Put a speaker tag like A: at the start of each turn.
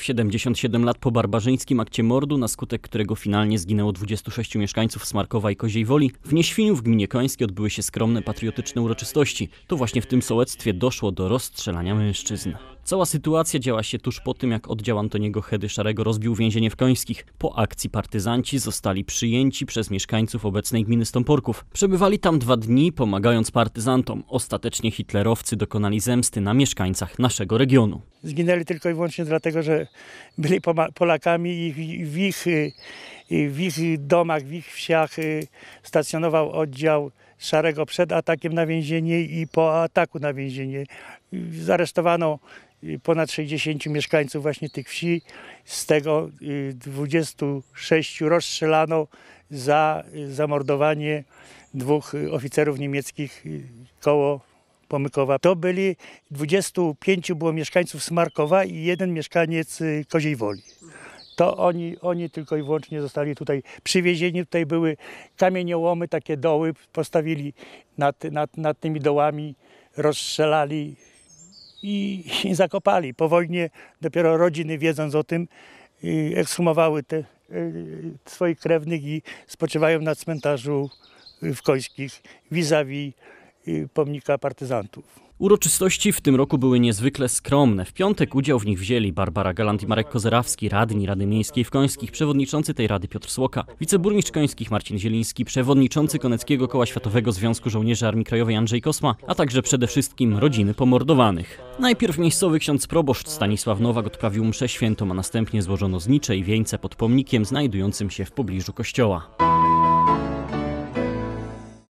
A: W 77 lat po barbarzyńskim akcie mordu, na skutek którego finalnie zginęło 26 mieszkańców Smarkowa i Koziej Woli, w Nieświniu w gminie Końskiej odbyły się skromne patriotyczne uroczystości. To właśnie w tym sołectwie doszło do rozstrzelania mężczyzn. Cała sytuacja działa się tuż po tym, jak oddział Antoniego Hedy Szarego rozbił więzienie w Końskich. Po akcji partyzanci zostali przyjęci przez mieszkańców obecnej gminy Stąporków. Przebywali tam dwa dni, pomagając partyzantom. Ostatecznie hitlerowcy dokonali zemsty na mieszkańcach naszego regionu.
B: Zginęli tylko i wyłącznie dlatego, że byli Polakami i w- ich, y, y, w ich domach, w ich wsiach y, stacjonował oddział Szarego przed atakiem na więzienie i po ataku na więzienie. Zaresztowano ponad 60 mieszkańców właśnie tych wsi, z tego y, 26 rozstrzelano za y, zamordowanie dwóch y, oficerów niemieckich y, koło Pomykowa. To byli 25 było mieszkańców Smarkowa i jeden mieszkaniec y, Koziej Woli. To oni, oni tylko i wyłącznie zostali tutaj przywiezieni. Tutaj były kamieniołomy, takie doły postawili nad, nad, nad tymi dołami, rozstrzelali i, zakopali. Po wojnie dopiero rodziny wiedząc o tym y, ekshumowały te, y, swoich krewnych i spoczywają na cmentarzu y, w Końskich vis-a-vis pomnika partyzantów.
A: Uroczystości w tym roku były niezwykle skromne. W piątek udział w nich wzięli Barbara Galant i Marek Kozerawski, radni Rady Miejskiej w Końskich, przewodniczący tej rady Piotr Słoka, wiceburmistrz Końskich Marcin Zieliński, przewodniczący Koneckiego Koła Światowego Związku Żołnierzy Armii Krajowej Andrzej Kosma, a także przede wszystkim rodziny pomordowanych. Najpierw miejscowy ksiądz proboszcz Stanisław Nowak odprawił mszę świętą, a następnie złożono znicze i wieńce pod pomnikiem znajdującym się w pobliżu kościoła.